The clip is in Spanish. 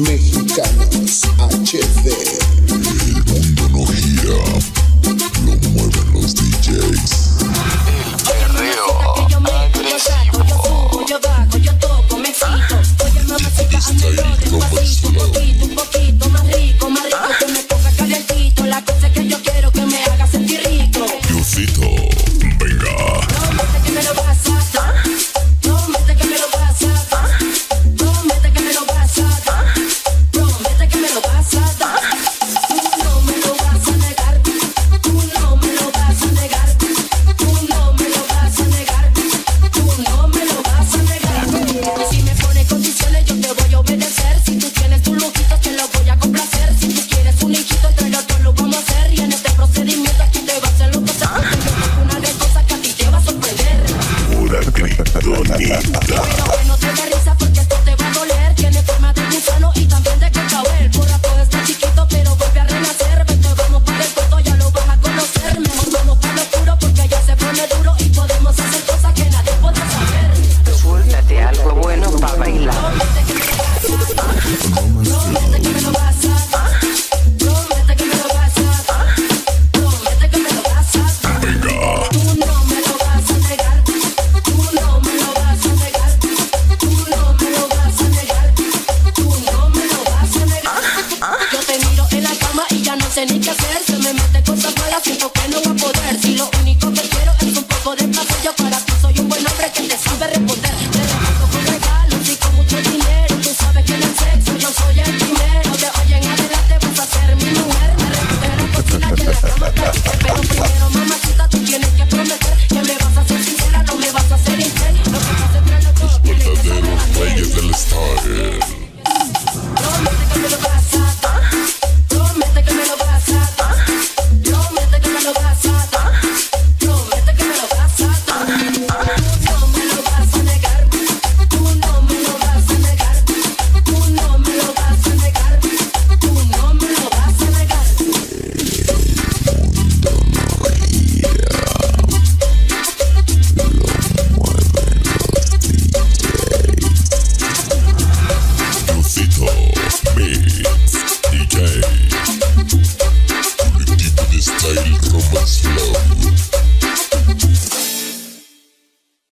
mexicanos. tiene que hacer, se me mete cosas malas, siento que no this title from slow.